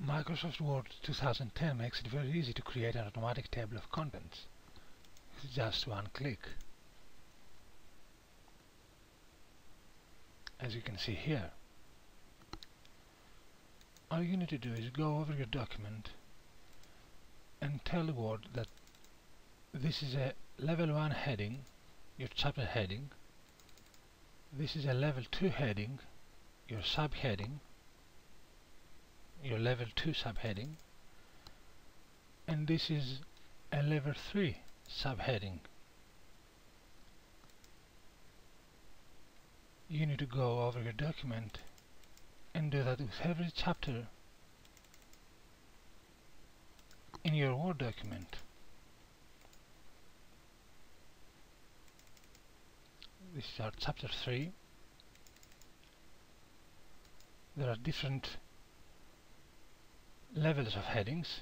Microsoft Word 2010 makes it very easy to create an automatic table of contents. It's just one click. As you can see here. All you need to do is go over your document and tell Word that this is a level 1 heading, your chapter heading, this is a level 2 heading, your subheading, your level 2 subheading and this is a level 3 subheading. You need to go over your document and do that with every chapter in your Word document. This is our chapter 3 there are different levels of headings.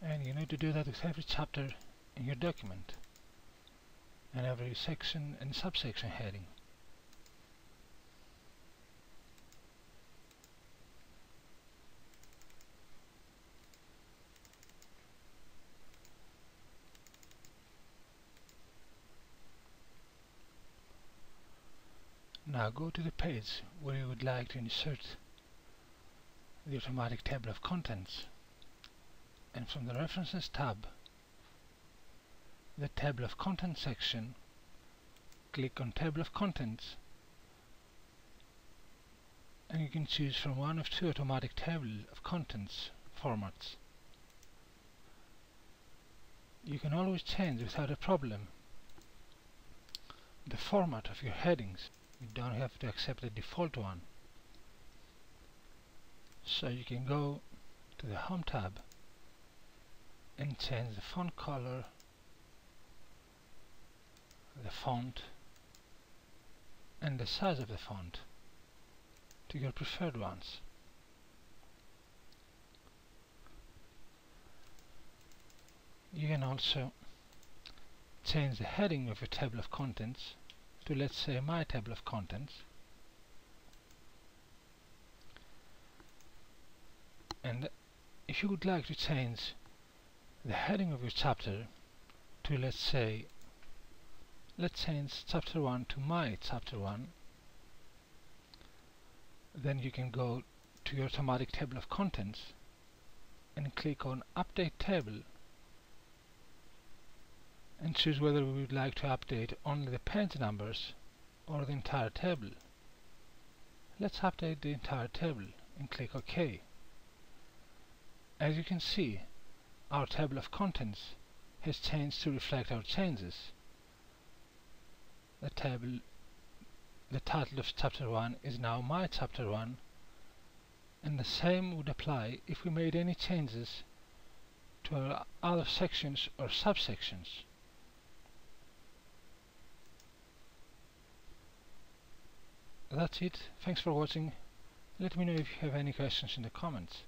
And you need to do that with every chapter in your document and every section and subsection heading Now go to the page where you would like to insert the automatic table of contents. And from the References tab the Table of Contents section click on Table of Contents. And you can choose from one of two automatic table of contents formats. You can always change without a problem the format of your headings you don't have to accept the default one. So you can go to the home tab and change the font color the font and the size of the font to your preferred ones. You can also change the heading of your table of contents to let's say my table of contents. And if you would like to change the heading of your chapter to let's say let's change chapter 1 to my chapter 1 then you can go to your automatic table of contents and click on update table and choose whether we would like to update only the page numbers or the entire table. Let's update the entire table and click OK. As you can see, our table of contents has changed to reflect our changes. The table, the title of chapter 1 is now my chapter 1 and the same would apply if we made any changes to our other sections or subsections. That's it. Thanks for watching. Let me know if you have any questions in the comments.